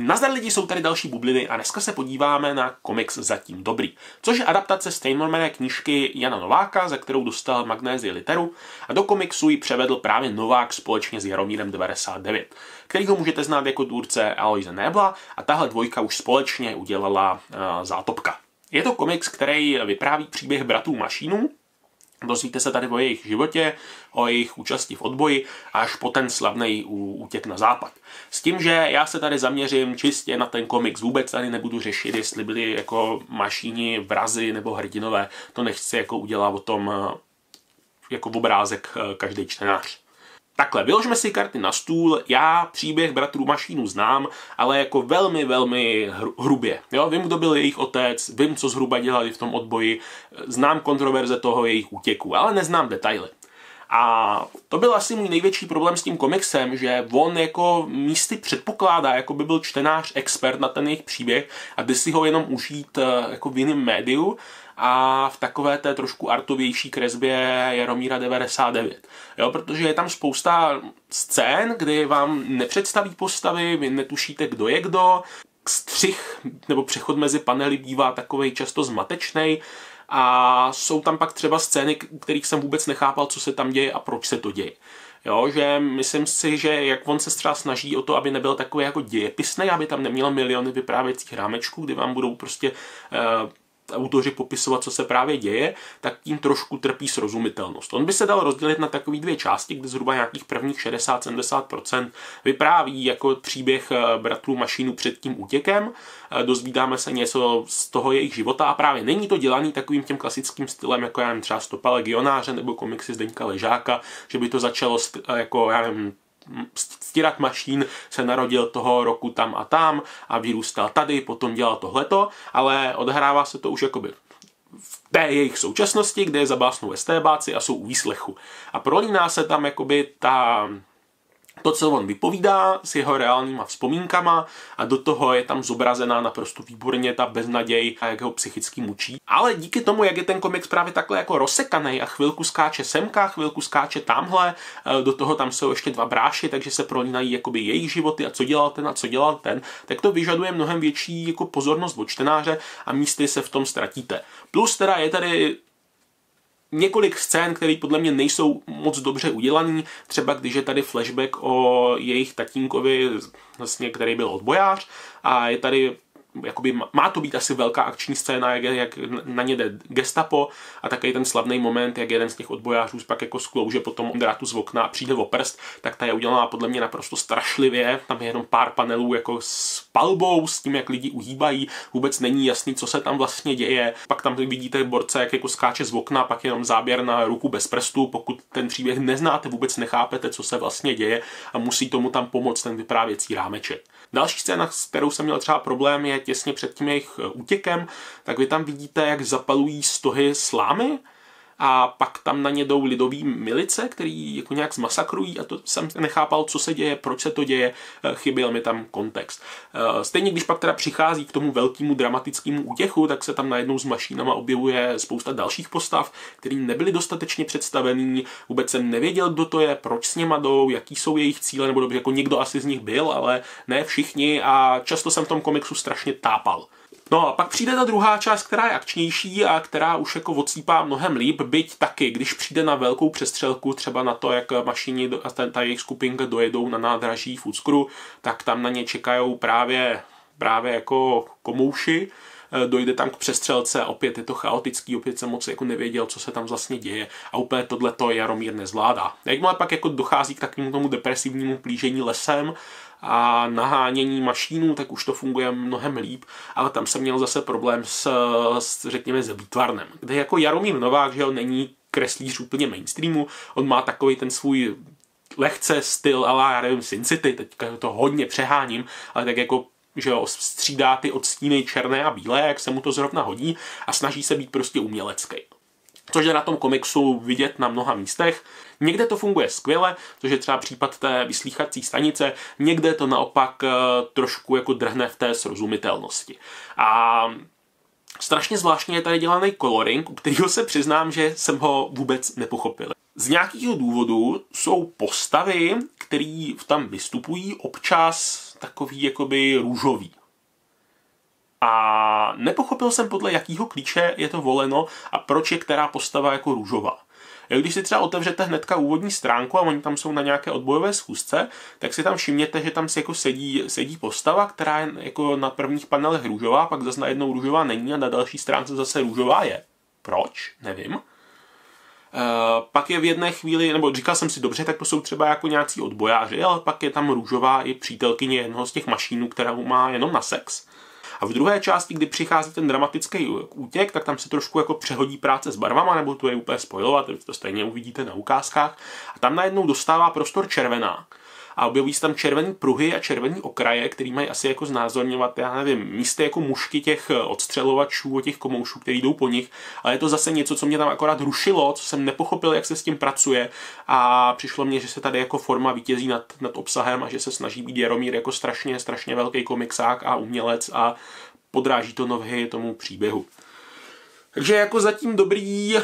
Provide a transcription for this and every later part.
Nazdar lidi jsou tady další bubliny a dneska se podíváme na komiks Zatím dobrý, což je adaptace stejnojmenné knížky Jana Nováka, za kterou dostal Magnézi literu a do komiksu ji převedl právě Novák společně s Jaromírem 99, kterýho můžete znát jako tvůrce Aloise Nebla a tahle dvojka už společně udělala uh, Zátopka. Je to komiks, který vypráví příběh bratů Mašínů, Dozvíte se tady o jejich životě, o jejich účasti v odboji až po ten slavný útěk na západ. S tím, že já se tady zaměřím čistě na ten komiks, vůbec tady nebudu řešit, jestli byli jako mašíni, vrazy nebo hrdinové, to nechci jako udělat o tom eh, jako obrázek eh, každý čtenář. Takhle, vyložme si karty na stůl, já příběh bratrů Mašínu znám, ale jako velmi, velmi hrubě. Jo? Vím, kdo byl jejich otec, vím, co zhruba dělali v tom odboji, znám kontroverze toho jejich útěku, ale neznám detaily. A to byl asi můj největší problém s tím komiksem, že on jako místy předpokládá, jako by byl čtenář expert na ten jejich příběh a jde si ho jenom užít eh, jako v jiném médiu a v takové té trošku artovější kresbě Jaromíra 99. Jo, protože je tam spousta scén, kdy vám nepředstaví postavy, vy netušíte, kdo je kdo, střih nebo přechod mezi panely bývá takový často zmatečný a jsou tam pak třeba scény, kterých jsem vůbec nechápal, co se tam děje a proč se to děje. Jo, že myslím si, že jak on se třeba snaží o to, aby nebyl takový jako dějepisný, aby tam neměl miliony vyprávěcích rámečků, kdy vám budou prostě uh, autoři popisovat, co se právě děje, tak tím trošku trpí srozumitelnost. On by se dal rozdělit na takové dvě části, kde zhruba nějakých prvních 60-70% vypráví jako příběh eh, bratrů Mašínu před tím útěkem, eh, dozvídáme se něco z toho jejich života a právě není to dělaný takovým tím klasickým stylem, jako já nevím, třeba Stopa legionáře nebo komiksy Zdeňka Ležáka, že by to začalo jako, já nevím, stírat mašín se narodil toho roku tam a tam a vyrůstal tady, potom dělal tohleto, ale odhrává se to už jakoby v té jejich současnosti, kde je zabásnou estébáci a jsou u výslechu. A prolíná se tam jakoby ta to, co on vypovídá s jeho reálnýma vzpomínkama a do toho je tam zobrazená naprosto výborně ta beznaděj a jak ho psychicky mučí. Ale díky tomu, jak je ten komiks právě takhle jako rozsekaný a chvilku skáče semka, chvilku skáče tamhle, eh, do toho tam jsou ještě dva bráši, takže se prolínají jakoby jejich životy a co dělal ten a co dělal ten, tak to vyžaduje mnohem větší jako pozornost od čtenáře a místy se v tom ztratíte. Plus teda je tady několik scén, které podle mě nejsou moc dobře udělaný, třeba když je tady flashback o jejich tatínkovi, vlastně, který byl odbojář a je tady jakoby má to být asi velká akční scéna, jak, jak na ně jde gestapo a takový ten slavný moment, jak jeden z těch odbojářů pak jako sklouže potom drátu z okna a přijde o prst, tak ta je udělaná podle mě naprosto strašlivě. Tam je jenom pár panelů jako s palbou, s tím, jak lidi uhýbají, vůbec není jasný, co se tam vlastně děje. Pak tam vidíte borce, jak jako skáče z okna, pak jenom záběr na ruku bez prstu, pokud ten příběh neznáte, vůbec nechápete, co se vlastně děje a musí tomu tam pomoct ten vyprávěcí rámeček. Další scéna, s kterou jsem měl třeba problém, je těsně před tím jejich eh, útěkem, tak vy tam vidíte, jak zapalují stohy slámy, a pak tam na ně jdou lidový milice, který jako nějak zmasakrují a to jsem nechápal, co se děje, proč se to děje, eh, chyběl mi tam kontext. Eh, stejně když pak teda přichází k tomu velkému dramatickému útěchu, tak se tam najednou s mašínama objevuje spousta dalších postav, které nebyly dostatečně představený, vůbec jsem nevěděl, kdo to je, proč s něma jdou, jaký jsou jejich cíle, nebo dobře, jako někdo asi z nich byl, ale ne všichni a často jsem v tom komiksu strašně tápal. No a pak přijde ta druhá část, která je akčnější a která už jako odsýpá mnohem líp, byť taky, když přijde na velkou přestřelku, třeba na to, jak mašini a ta, ta jejich skupinka dojedou na nádraží Fuckru, tak tam na ně čekají právě, právě jako komouši, dojde tam k přestřelce opět je to chaotický, opět jsem moc jako nevěděl, co se tam vlastně děje a úplně tohle to Jaromír nezvládá. Jakmile pak jako dochází k takovému tomu depresivnímu plížení lesem a nahánění mašínů, tak už to funguje mnohem líp, ale tam jsem měl zase problém s, s řekněme, s výtvarnem, kde jako Jaromír Novák, že jo, není kreslíř úplně mainstreamu, on má takový ten svůj lehce styl, ale já nevím, Sin City, teďka to hodně přeháním, ale tak jako že jo, střídá ty odstíny černé a bílé, jak se mu to zrovna hodí a snaží se být prostě umělecký což je na tom komiksu vidět na mnoha místech. Někde to funguje skvěle, což je třeba případ té vyslíchací stanice, někde to naopak eh, trošku jako drhne v té srozumitelnosti. A strašně zvláštně je tady dělaný coloring, u kterého se přiznám, že jsem ho vůbec nepochopil. Z nějakého důvodu jsou postavy, které tam vystupují, občas takový jakoby růžový. A nepochopil jsem podle jakého klíče je to voleno a proč je která postava jako růžová. Když si třeba otevřete hnedka úvodní stránku a oni tam jsou na nějaké odbojové schůzce, tak si tam všimněte, že tam si jako sedí, sedí postava, která je jako na prvních panelech růžová, pak zase najednou růžová není a na další stránce zase růžová je. Proč? Nevím. Uh, pak je v jedné chvíli, nebo říkal jsem si dobře, tak to jsou třeba jako nějací odbojáři, ale pak je tam růžová i přítelkyně jednoho z těch mašínů, která má jenom na sex. A v druhé části, kdy přichází ten dramatický útěk, tak tam se trošku jako přehodí práce s barvama, nebo to je úplně spojovat, to stejně uvidíte na ukázkách. A tam najednou dostává prostor červená a objevují se tam červený pruhy a červený okraje, který mají asi jako znázorňovat, já nevím, místy jako mušky těch odstřelovačů, těch komoušů, který jdou po nich, ale je to zase něco, co mě tam akorát rušilo, co jsem nepochopil, jak se s tím pracuje a přišlo mně, že se tady jako forma vítězí nad, nad obsahem a že se snaží být Jaromír jako strašně, strašně velký komiksák a umělec a podráží to nohy tomu příběhu. Takže jako zatím dobrý,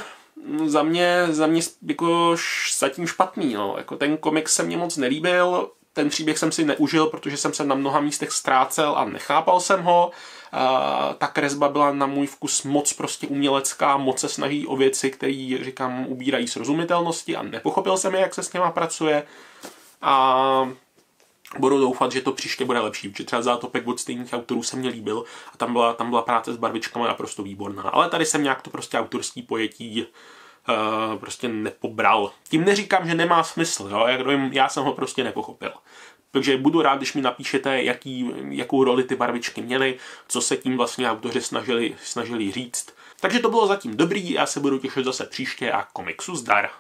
za mě, za mě jako zatím špatný. No. Jako ten komik se mně moc nelíbil, ten příběh jsem si neužil, protože jsem se na mnoha místech ztrácel a nechápal jsem ho. Uh, ta kresba byla na můj vkus moc prostě umělecká, moc se snaží o věci, které, říkám, ubírají srozumitelnosti a nepochopil jsem je, jak se s něma pracuje. A budu doufat, že to příště bude lepší, protože třeba zátopek od stejných autorů se mně líbil a tam byla, tam byla práce s barvičkami naprosto výborná. Ale tady jsem nějak to prostě autorský pojetí uh, prostě nepobral. Tím neříkám, že nemá smysl, jo? Jak dojím, já jsem ho prostě nepochopil. Takže budu rád, když mi napíšete, jaký, jakou roli ty barvičky měly, co se tím vlastně autoři snažili, snažili říct. Takže to bylo zatím dobrý, já se budu těšit zase příště a komiksu zdar.